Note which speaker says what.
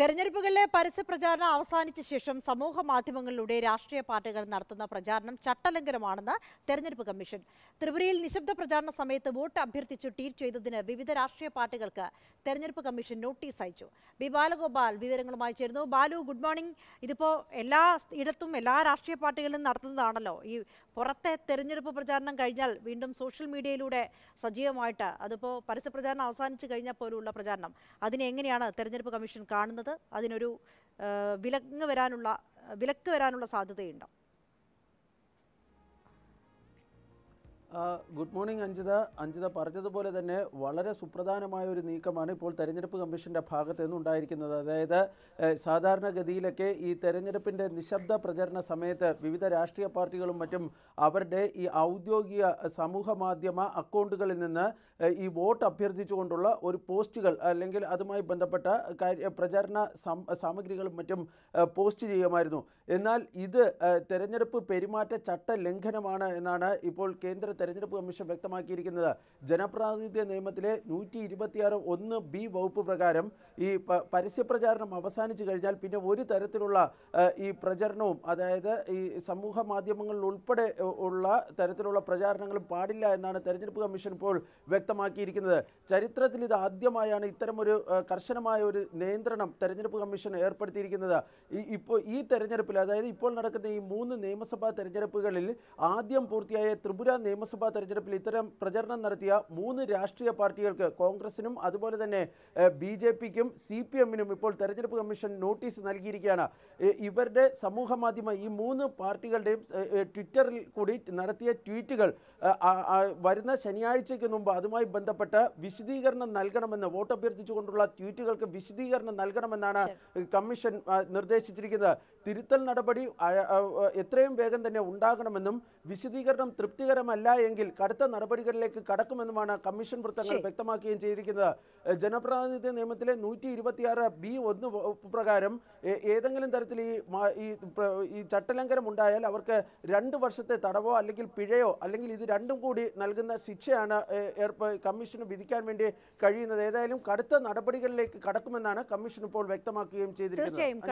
Speaker 1: തെരഞ്ഞെടുപ്പുകളിലെ പരസ്യ പ്രചാരണം അവസാനിച്ച ശേഷം സമൂഹ മാധ്യമങ്ങളിലൂടെ രാഷ്ട്രീയ പാർട്ടികൾ നടത്തുന്ന പ്രചാരണം ചട്ടലംഘനമാണെന്ന് തെരഞ്ഞെടുപ്പ് കമ്മീഷൻ. ത്രിപുരയിൽ നിശബ്ദ പ്രചാരണ സമയത്ത് വോട്ട് അഭ്യർത്ഥിച്ചു ട്വീറ്റ് ചെയ്തതിന് വിവിധ രാഷ്ട്രീയ പാർട്ടികൾക്ക് തെരഞ്ഞെടുപ്പ് കമ്മീഷൻ നോട്ടീസ് അയച്ചു. ബി ബാലഗോപാൽ വിവരങ്ങളുമായി ചേരുന്നു. Balu good morning. ഇതിപ്പോ എല്ലാ ഇടത്തും എല്ലാ രാഷ്ട്രീയ പാർട്ടികളിലും നടത്തുന്നതാണല്ലോ. ഈ പുറത്തെ തെരഞ്ഞെടുപ്പ് പ്രചാരണം കഴിഞ്ഞാൽ വീണ്ടും സോഷ്യൽ മീഡിയയിലൂടെ സജീവമായിട്ട് അതിപ്പോ പരസ്യ പ്രചാരണം അവസാനിച്ചു കഴിഞ്ഞാൽ പോലുള്ള പ്രചാരണം. അതിനെ എങ്ങനെയാണ് തെരഞ്ഞെടുപ്പ് കമ്മീഷൻ കാണുന്നത്? അതിനൊരു വിലങ്ങ് വരാനുള്ള വിലക്ക് വരാനുള്ള സാധ്യതയുണ്ടോ.
Speaker 2: Good morning Anjitha. അഞ്ജിത പറഞ്ഞതുപോലെ തന്നെ വളരെ സുപ്രധാനമായ ഒരു നീക്കമാണ് ഇപ്പോൾ തെരഞ്ഞെടുപ്പ് കമ്മീഷന്റെ ഭാഗത്ത് നിന്നുണ്ടായിരിക്കുന്നത് അതായത് സാധാരണഗതിയിലൊക്കെ ഈ തെരഞ്ഞെടുപ്പിന്റെ നിശബ്ദ പ്രചരണ സമയത്ത് വിവിധ രാഷ്ട്രീയ പാർട്ടികളും മറ്റും അവരുടെ ഈ ഔദ്യോഗിക സമൂഹ മാധ്യമ അക്കൗണ്ടുകളിൽ നിന്ന് ഈ വോട്ട് അഭ്യർത്ഥിച്ചുകൊണ്ടുള്ള ഒരു പോസ്റ്റുകൾ അല്ലെങ്കിൽ അതുമായി ബന്ധപ്പെട്ട കാര്യ പ്രചരണ സാമഗ്രികളും മറ്റും പോസ്റ്റ് ചെയ്യുമായിരുന്നു. എന്നാൽ ഇത് തെരഞ്ഞെടുപ്പ് പെരുമാറ്റ ചട്ട ലംഘനമാണ് എന്നാണ് ഇപ്പോൾ കേന്ദ്ര തെരഞ്ഞെടുപ്പ് കമ്മീഷൻ വ്യക്തമാക്കിയിരിക്കുന്നത് ജനപ്രാതിനിധ്യ നിയമത്തിലെ നൂറ്റി ഇരുപത്തിയാറ് ഒന്ന് ബി വകുപ്പ് പ്രകാരം ഈ പരസ്യപ്രചാരണം അവസാനിച്ചു കഴിഞ്ഞാൽ പിന്നെ ഒരു തരത്തിലുള്ള ഈ പ്രചരണവും അതായത് ഈ സമൂഹ മാധ്യമങ്ങളിൽ ഉൾപ്പെടെ ഉള്ള തരത്തിലുള്ള പ്രചാരണങ്ങളും പാടില്ല എന്നാണ് തെരഞ്ഞെടുപ്പ് കമ്മീഷൻ ഇപ്പോൾ വ്യക്തമാക്കിയിരിക്കുന്നത്. ചരിത്രത്തിൽ ഇത് ആദ്യമായാണ് ഇത്തരമൊരു കർശനമായ ഒരു നിയന്ത്രണം തെരഞ്ഞെടുപ്പ് കമ്മീഷൻ ഏർപ്പെടുത്തിയിരിക്കുന്നത്. ഈ ഇപ്പോൾ ഈ തെരഞ്ഞെടുപ്പിൽ അതായത് ഇപ്പോൾ നടക്കുന്ന ഈ മൂന്ന് നിയമസഭാ തെരഞ്ഞെടുപ്പുകളിൽ ആദ്യം പൂർത്തിയായ ത്രിപുര നിയമസഭാ തെരഞ്ഞെടുപ്പിൽ ഇത്തരം പ്രചരണം നടത്തിയ മൂന്ന് രാഷ്ട്രീയ പാർട്ടികൾക്ക് കോൺഗ്രസിനും അതുപോലെ തന്നെ ബി ജെ പിക്കും സി പി എമ്മിനും ഇപ്പോൾ തെരഞ്ഞെടുപ്പ് കമ്മീഷൻ നോട്ടീസ് നൽകിയിരിക്കുകയാണ്. ഇവരുടെ സമൂഹ മാധ്യമ ഈ മൂന്ന് പാർട്ടികളുടെയും ട്വിറ്ററിൽ കൂടി നടത്തിയ ട്വീറ്റുകൾ വരുന്ന ശനിയാഴ്ചയ്ക്ക് മുമ്പ് അതുമായി ബന്ധപ്പെട്ട് വിശദീകരണം നൽകണമെന്ന് വോട്ട് അഭ്യർത്ഥിച്ചുകൊണ്ടുള്ള ട്വീറ്റുകൾക്ക് വിശദീകരണം നൽകണമെന്നാണ് കമ്മീഷൻ നിർദ്ദേശിച്ചിരിക്കുന്നത്. തിരുത്തൽ നടപടി എത്രയും വേഗം തന്നെ ഉണ്ടാകണമെന്നും വിശദീകരണം തൃപ്തികരമല്ല എങ്കിൽ കടുത്ത നടപടികളിലേക്ക് കടക്കുമെന്നുമാണ് കമ്മീഷൻ വൃത്തങ്ങൾ. വ്യക്തമാക്കുകയും ചെയ്തിരിക്കുന്നത്. ജനപ്രാതിനിധ്യ നിയമത്തിലെ നൂറ്റി ഇരുപത്തിയാറ് ബി ഒന്ന് പ്രകാരം ഏതെങ്കിലും തരത്തിൽ ഈ ഈ ചട്ടലംഘനം ഉണ്ടായാൽ അവർക്ക് രണ്ട് വർഷത്തെ തടവോ അല്ലെങ്കിൽ പിഴയോ അല്ലെങ്കിൽ ഇത് രണ്ടും കൂടി നൽകുന്ന ശിക്ഷയാണ് കമ്മീഷന് വിധിക്കാൻ വേണ്ടി കഴിയുന്നത്. ഏതായാലും കടുത്ത നടപടികളിലേക്ക് കടക്കുമെന്നാണ് കമ്മീഷൻ ഇപ്പോൾ വ്യക്തമാക്കുകയും ചെയ്തിരിക്കുന്നത്.